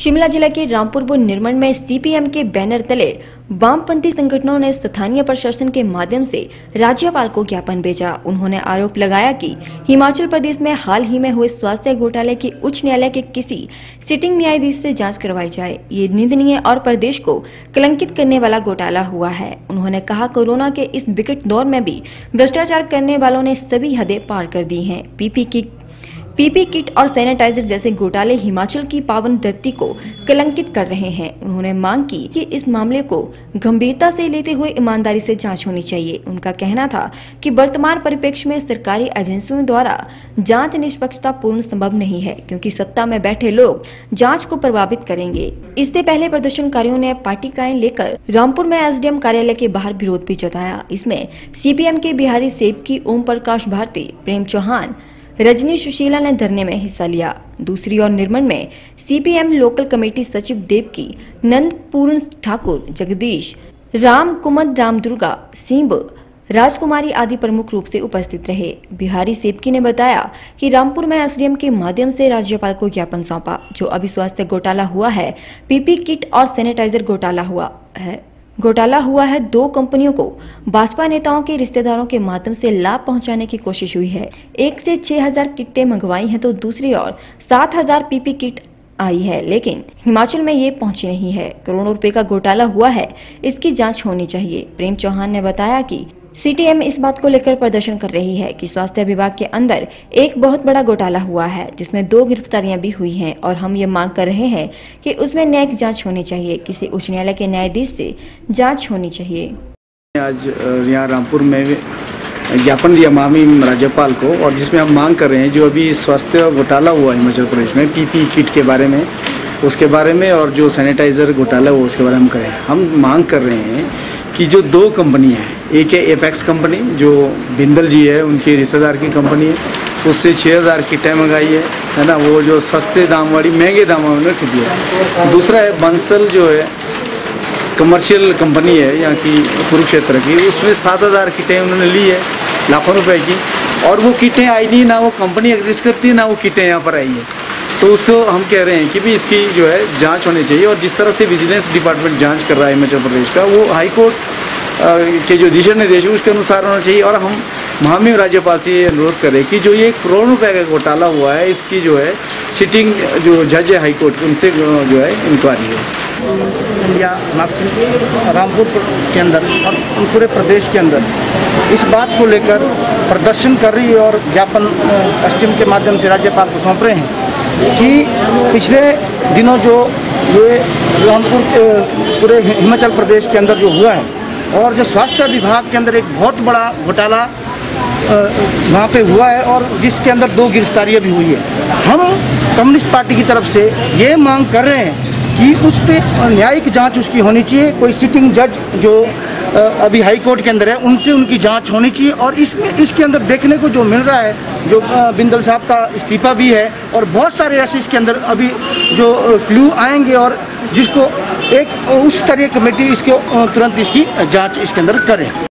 शिमला जिला के रामपुर व निर्मल में सीपीएम के बैनर तले वामपंथी संगठनों ने स्थानीय प्रशासन के माध्यम से राज्यपाल को ज्ञापन भेजा। उन्होंने आरोप लगाया कि हिमाचल प्रदेश में हाल ही में हुए स्वास्थ्य घोटाले की उच्च न्यायालय के किसी सिटिंग न्यायाधीश से जाँच करवाई जाए। ये निंदनीय और प्रदेश को कलंकित करने वाला घोटाला हुआ है। उन्होंने कहा, कोरोना के इस विकट दौर में भी भ्रष्टाचार करने वालों ने सभी हदें पार कर दी हैं। पीपी की पीपी किट और सैनिटाइजर जैसे घोटाले हिमाचल की पावन धरती को कलंकित कर रहे हैं। उन्होंने मांग की कि इस मामले को गंभीरता से लेते हुए ईमानदारी से जाँच होनी चाहिए। उनका कहना था कि वर्तमान परिप्रेक्ष्य में सरकारी एजेंसियों द्वारा जाँच निष्पक्षता पूर्ण संभव नहीं है, क्योंकि सत्ता में बैठे लोग जाँच को प्रभावित करेंगे। इससे पहले प्रदर्शनकारियों ने पार्टिकाएँ लेकर रामपुर में एसडीएम कार्यालय के बाहर विरोध भी जताया। इसमें सीपीएम के बिहारी सेब की ओम प्रकाश भारती, प्रेम चौहान रजनी सुशीला ने धरने में हिस्सा लिया। दूसरी ओर निर्मल में सीपीएम लोकल कमेटी सचिव देव की नंद पूर्ण ठाकुर, जगदीश, राम कुमद, राम दुर्गा, सिंह, राजकुमारी आदि प्रमुख रूप से उपस्थित रहे। बिहारी सेबकी ने बताया कि रामपुर में एसडीएम के माध्यम से राज्यपाल को ज्ञापन सौंपा, जो अभी स्वास्थ्य घोटाला हुआ है। पीपी किट और सैनिटाइजर घोटाला हुआ है। घोटाला हुआ है दो कंपनियों को। भाजपा नेताओं के रिश्तेदारों के माध्यम से लाभ पहुँचाने की कोशिश हुई है। एक से छह हज़ार किटे मंगवाई हैं तो दूसरी ओर सात हज़ार पीपी किट आई है, लेकिन हिमाचल में ये पहुँची नहीं है। करोड़ों रुपए का घोटाला हुआ है, इसकी जाँच होनी चाहिए। प्रेम चौहान ने बताया कि सीटीएम इस बात को लेकर प्रदर्शन कर रही है कि स्वास्थ्य विभाग के अंदर एक बहुत बड़ा घोटाला हुआ है, जिसमें दो गिरफ्तारियाँ भी हुई हैं और हम ये मांग कर रहे हैं कि उसमें न्यायिक जाँच होनी चाहिए, किसी उच्च न्यायालय के न्यायाधीश से जाँच होनी चाहिए। आज यहाँ रामपुर में ज्ञापन दिया मामी राज्यपाल को और जिसमें हम मांग कर रहे हैं, जो अभी स्वास्थ्य घोटाला हुआ हिमाचल प्रदेश में, पीपी किट के बारे में, उसके बारे में और जो सैनिटाइजर घोटाला हुआ उसके बारे में हम करें। हम मांग कर रहे हैं कि जो दो कंपनियाँ हैं, एक है एपेक्स कंपनी, जो बिंदल जी है, उनके रिश्तेदार की कंपनी है, उससे छः हज़ार किटें मंगाई है है ना, वो जो सस्ते दाम वाली, महँगे दामों में खरीदी है। दूसरा है बंसल जो है कमर्शियल कंपनी है, यहाँ की कुरुक्षेत्र की, उसमें सात हज़ार किटें उन्होंने ली है, लाखों रुपए की, और वो किटें आई नहीं, ना वो कंपनी एग्जिस्ट करती है ना वो किटें यहाँ पर आई है। तो उसको हम कह रहे हैं कि भी इसकी जो है जाँच होनी चाहिए और जिस तरह से विजिलेंस डिपार्टमेंट जाँच कर रहा है हिमाचल प्रदेश का, वो हाई कोर्ट के जो दिशा निर्देश है उसके अनुसार होना चाहिए और हम महामिम राज्यपाल से ये अनुरोध करें कि जो ये करोड़ रुपए का घोटाला हुआ है, इसकी जो है सिटिंग जो जज है हाईकोर्ट उनसे जो है इंक्वायरी है। या रामपुर के अंदर और पूरे प्रदेश के अंदर इस बात को लेकर प्रदर्शन कर रही और ज्ञापन एस के माध्यम से राज्यपाल को सौंप रहे हैं। कि पिछले दिनों जो ये रामपुर पूरे हिमाचल प्रदेश के अंदर जो हुआ है और जो स्वास्थ्य विभाग के अंदर एक बहुत बड़ा घोटाला वहाँ पे हुआ है और जिसके अंदर दो गिरफ्तारियाँ भी हुई है। हम कम्युनिस्ट पार्टी की तरफ़ से ये मांग कर रहे हैं कि उस पर न्यायिक जाँच उसकी होनी चाहिए, कोई सिटिंग जज जो अभी हाई कोर्ट के अंदर है, उनसे उनकी जाँच होनी चाहिए और इसमें, इसके अंदर देखने को जो मिल रहा है, जो बिंदल साहब का इस्तीफा भी है और बहुत सारे ऐसे इसके अंदर अभी जो क्लू आएँगे और जिसको एक, उस तरह कमेटी इसको तुरंत इसकी जाँच इसके अंदर करे।